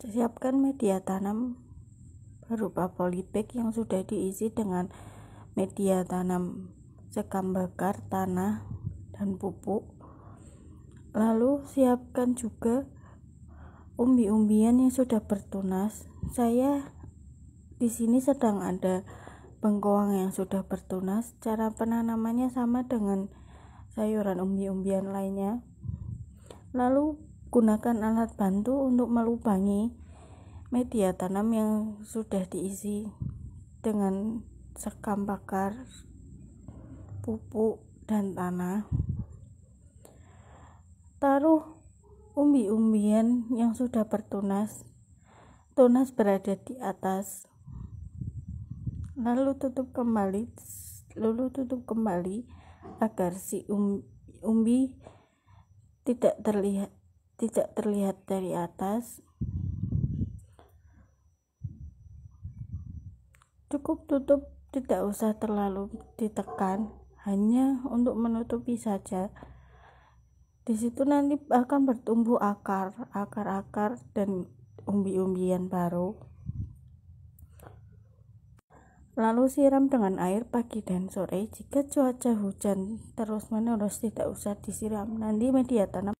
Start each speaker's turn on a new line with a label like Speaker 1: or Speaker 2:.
Speaker 1: Siapkan media tanam berupa polybag yang sudah diisi dengan media tanam sekam bakar, tanah, dan pupuk. Lalu siapkan juga umbi-umbian yang sudah bertunas. Saya di sini sedang ada bengkoang yang sudah bertunas. Cara penanamannya sama dengan sayuran umbi-umbian lainnya. Lalu gunakan alat bantu untuk melubangi media tanam yang sudah diisi dengan sekam bakar, pupuk, dan tanah. Taruh umbi-umbian yang sudah bertunas, tunas berada di atas. Lalu tutup kembali, lalu tutup kembali agar si um, umbi tidak terlihat tidak terlihat dari atas. Cukup tutup tidak usah terlalu ditekan hanya untuk menutupi saja. Di situ nanti akan bertumbuh akar akar-akar dan umbi-umbian baru. Lalu siram dengan air pagi dan sore. Jika cuaca hujan terus menerus tidak usah disiram. Nanti media tanam